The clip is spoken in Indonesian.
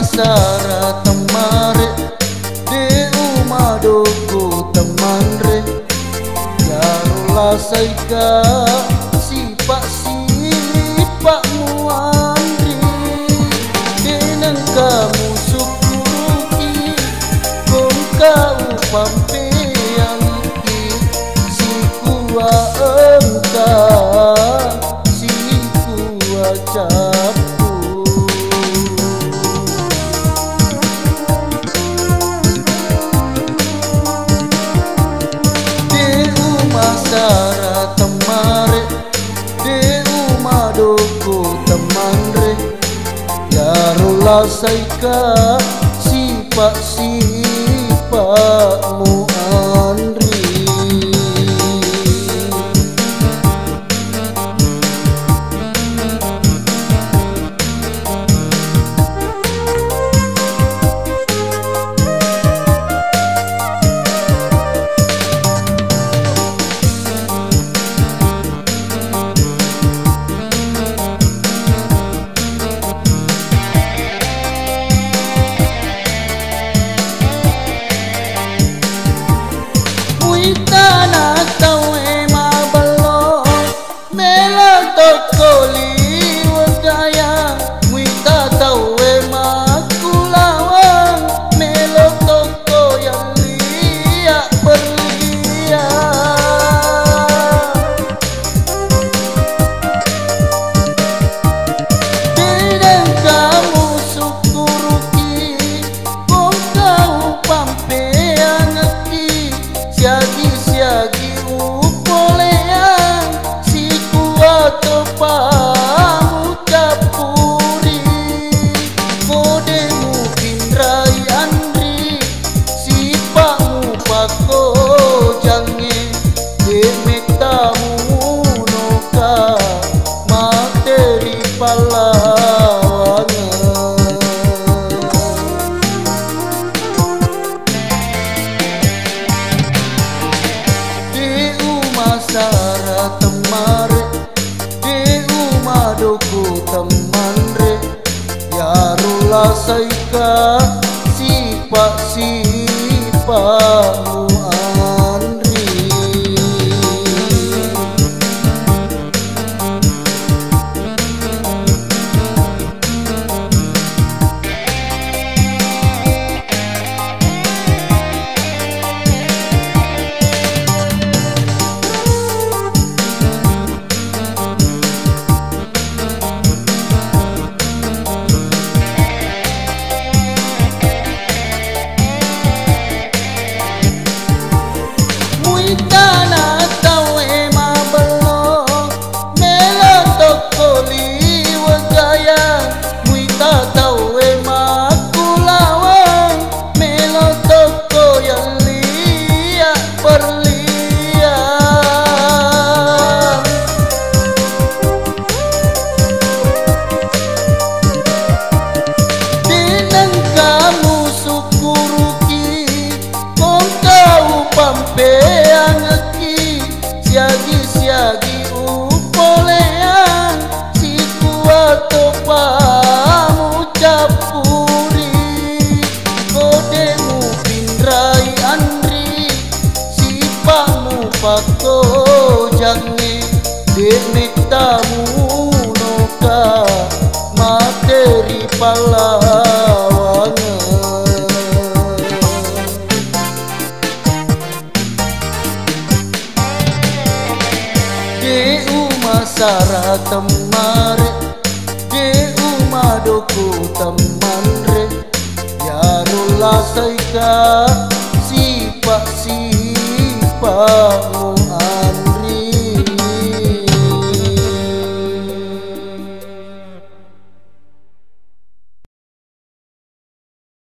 sara temare di umadoku teman re. Jarulah saika si pak sini pak muandri denang kamu sukuki kong kau pampiang ki si kuwa engkau si kuwa cah. sai ka si pa si rumah doku temandre Ya rula saika Sipak sipakmu Kinitamuno ka materi pahlawangan Di uma sara temare Di uma doku teman ya Yarulah saika sipa sipak